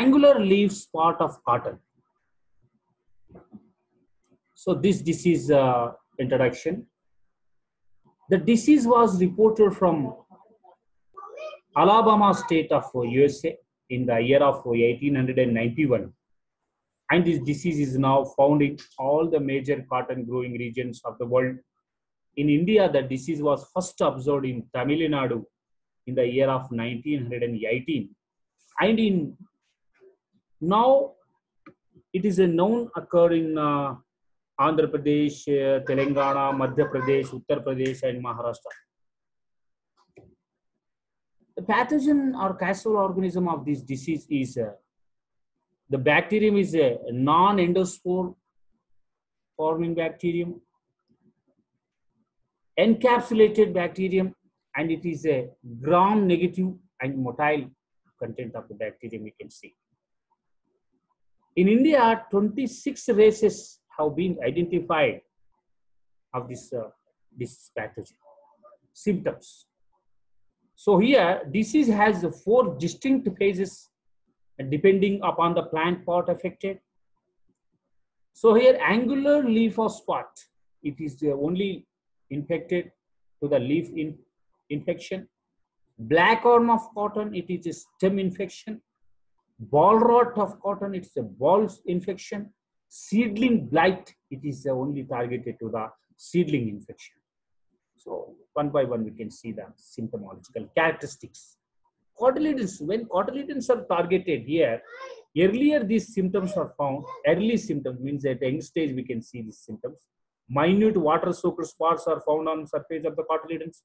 angular leaf spot of cotton. So this disease uh, introduction. The disease was reported from Alabama state of USA in the year of 1891. And this disease is now found in all the major cotton growing regions of the world. In India, the disease was first observed in Tamil Nadu in the year of 1918. And in now it is a known occur in uh, Andhra Pradesh, uh, Telangana, Madhya Pradesh, Uttar Pradesh, and Maharashtra. The pathogen or causal organism of this disease is uh, the bacterium is a non-endospore forming bacterium, encapsulated bacterium, and it is a gram-negative and motile content of the bacterium you can see. In India, 26 races have been identified of this, uh, this pathogen. Symptoms. So here, disease has four distinct phases depending upon the plant part affected. So here, angular leaf or spot, it is only infected to the leaf in, infection. Black arm of cotton, it is a stem infection. Boll rot of cotton, it's a bolls infection. Seedling blight, it is only targeted to the seedling infection. So one by one, we can see the symptomological characteristics. Cotyledons, when cotyledons are targeted here, earlier these symptoms are found, early symptoms means at young stage we can see these symptoms. Minute water soaked spots are found on surface of the cotyledons.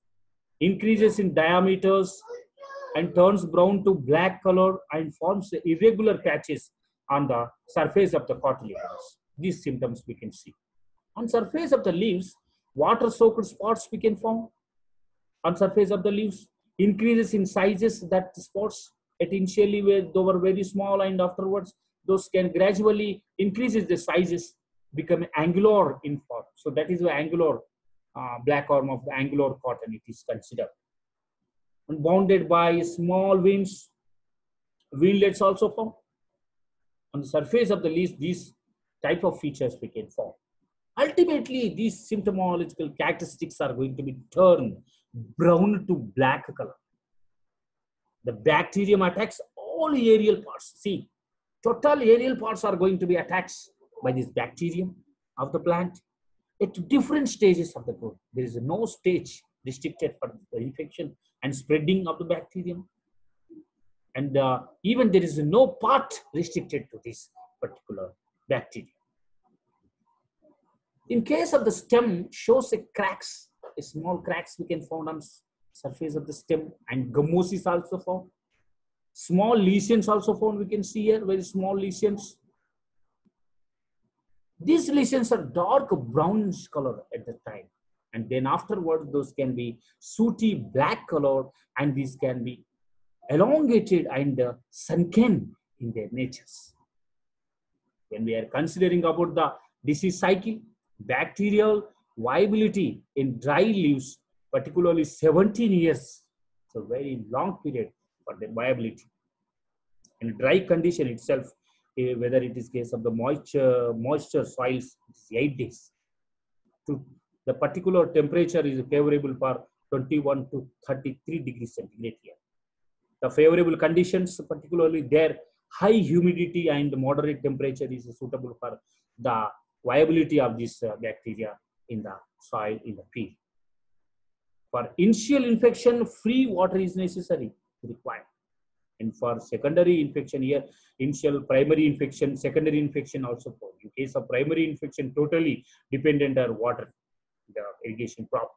Increases in diameters and turns brown to black color and forms irregular patches on the surface of the cotyledons. These symptoms we can see. On surface of the leaves, water soaked spots we can form on surface of the leaves increases in sizes that spots initially where they were very small and afterwards those can gradually increases the sizes become angular in form so that is the angular uh, black arm of the angular cotton it is considered and bounded by small wings veinlets also form on the surface of the leaves these type of features we can form ultimately these symptomological characteristics are going to be turned brown to black color. The bacterium attacks all aerial parts. See, total aerial parts are going to be attacked by this bacterium of the plant at different stages of the growth. There is no stage restricted for the infection and spreading of the bacterium. And uh, even there is no part restricted to this particular bacteria. In case of the stem, shows a cracks a small cracks we can find on surface of the stem and gummosis also found. Small lesions also found we can see here, very small lesions. These lesions are dark brownish color at the time. And then afterward, those can be sooty black color and these can be elongated and uh, sunken in their natures. When we are considering about the disease cycle, bacterial viability in dry leaves, particularly 17 years. So very long period for the viability. In dry condition itself, eh, whether it is case of the moisture, moisture soils, it's eight days. To the particular temperature is favorable for 21 to 33 degrees centigrade here. The favorable conditions, particularly there, high humidity and moderate temperature is suitable for the viability of this uh, bacteria in the soil in the field. For initial infection, free water is necessary, required. And for secondary infection here, initial primary infection, secondary infection also for. In case of primary infection, totally dependent on water, the irrigation problem.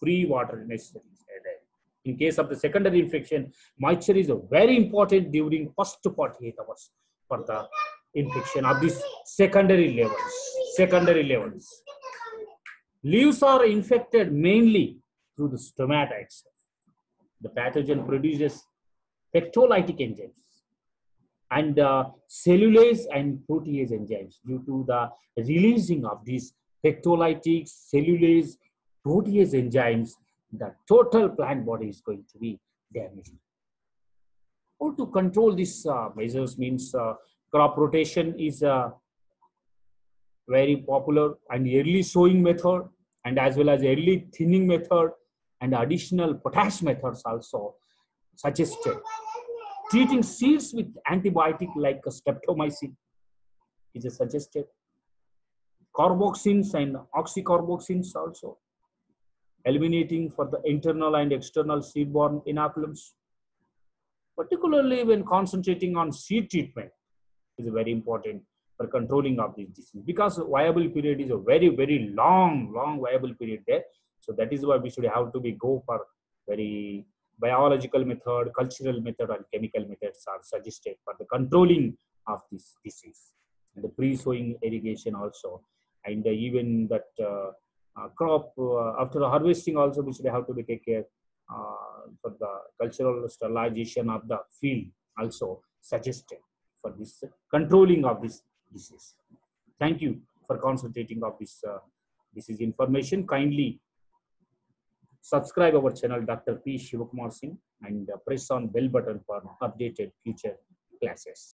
Free water necessary. In case of the secondary infection, moisture is very important during first 48 hours for the infection of these secondary levels. Secondary levels. Leaves are infected mainly through the stomata itself. The pathogen produces pectolytic enzymes and uh, cellulase and protease enzymes due to the releasing of these pectolytic, cellulase, protease enzymes, the total plant body is going to be damaged. Or to control these uh, measures means uh, crop rotation is a very popular and early sowing method and as well as early thinning method and additional potash methods also suggested. Treating seeds with antibiotic like streptomycin is suggested. Carboxyls and oxycarboxyls also. Eliminating for the internal and external seed-borne inoculums. Particularly when concentrating on seed treatment is very important for controlling of this disease because viable period is a very, very long, long viable period there. So that is why we should have to be go for very biological method, cultural method, and chemical methods are suggested for the controlling of this disease. And the pre-sowing irrigation also, and even that uh, uh, crop uh, after the harvesting also which they have to be take care uh, for the cultural sterilization of the field also suggested for this controlling of this disease. Thank you for concentrating of this uh, this is information. Kindly subscribe our channel Dr. P. Shivakumar Singh and uh, press on bell button for updated future classes.